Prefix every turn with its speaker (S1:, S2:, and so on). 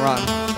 S1: run.